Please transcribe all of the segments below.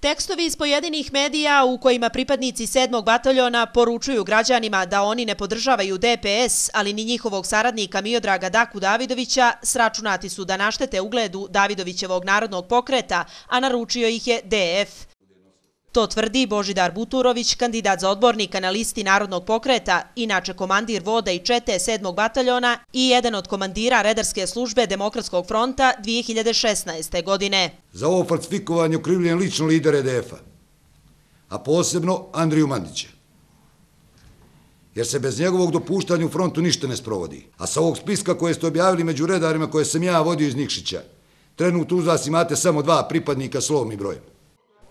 Tekstovi iz pojedinih medija u kojima pripadnici 7. bataljona poručuju građanima da oni ne podržavaju DPS, ali ni njihovog saradnika Miodraga Daku Davidovića, sračunati su da naštete ugledu Davidovićevog narodnog pokreta, a naručio ih je DF. To tvrdi Božidar Buturović, kandidat za odbornika na listi Narodnog pokreta, inače komandir voda i čete 7. bataljona i jedan od komandira redarske službe Demokratskog fronta 2016. godine. Za ovo falsifikovanje ukrivljen lično lider EDF-a, a posebno Andriju Mandića. Jer se bez njegovog dopuštanja u frontu ništa ne sprovodi. A sa ovog spiska koje ste objavili među redarima koje sam ja vodio iz Nikšića, trenutno uz vas imate samo dva pripadnika slovom i brojem.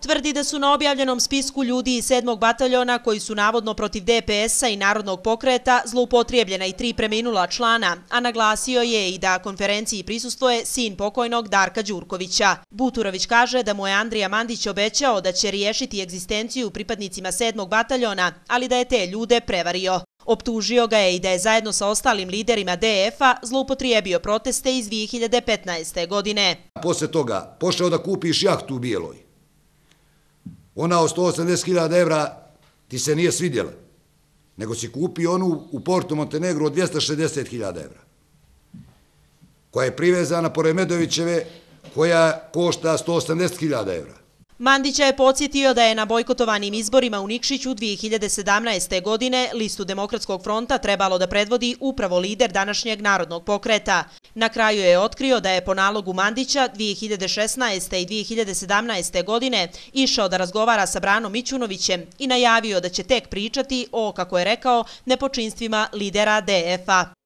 Tvrdi da su na objavljenom spisku ljudi iz 7. bataljona koji su navodno protiv DPS-a i Narodnog pokreta zloupotrijebljena i tri preminula člana, a naglasio je i da konferenciji prisustuje sin pokojnog Darka Đurkovića. Buturović kaže da mu je Andrija Mandić obećao da će riješiti egzistenciju pripadnicima 7. bataljona, ali da je te ljude prevario. Optužio ga je i da je zajedno sa ostalim liderima DF-a zloupotrijebio proteste iz 2015. godine. Posle toga pošao da kupiš jahtu u Bijeloj ona o 180.000 evra ti se nije svidjela, nego si kupi onu u Portu Montenegro od 260.000 evra, koja je privezana pored Medovićeve, koja košta 180.000 evra. Mandića je podsjetio da je na bojkotovanim izborima u Nikšiću 2017. godine listu Demokratskog fronta trebalo da predvodi upravo lider današnjeg narodnog pokreta. Na kraju je otkrio da je po nalogu Mandića 2016. i 2017. godine išao da razgovara sa Branom Mićunovićem i najavio da će tek pričati o, kako je rekao, nepočinstvima lidera DF-a.